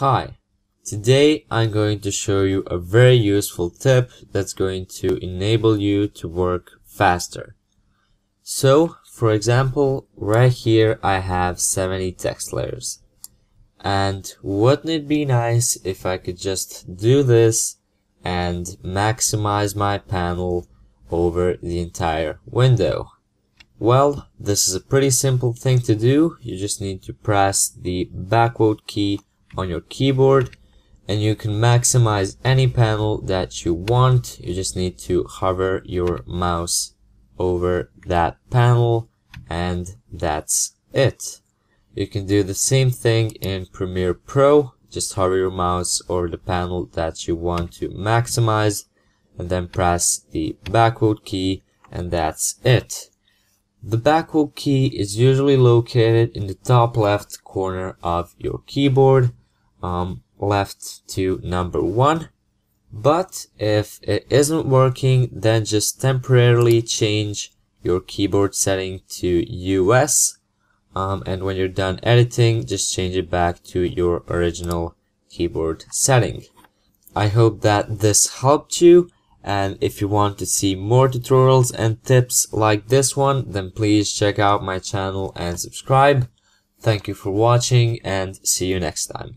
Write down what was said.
Hi, today I'm going to show you a very useful tip that's going to enable you to work faster. So, for example, right here I have 70 text layers. And wouldn't it be nice if I could just do this and maximize my panel over the entire window? Well, this is a pretty simple thing to do. You just need to press the backward key on your keyboard and you can maximize any panel that you want. You just need to hover your mouse over that panel and that's it. You can do the same thing in Premiere Pro. Just hover your mouse over the panel that you want to maximize and then press the backward key and that's it. The backward key is usually located in the top left corner of your keyboard um, left to number one. But if it isn't working, then just temporarily change your keyboard setting to US. Um, and when you're done editing, just change it back to your original keyboard setting. I hope that this helped you. And if you want to see more tutorials and tips like this one, then please check out my channel and subscribe. Thank you for watching and see you next time.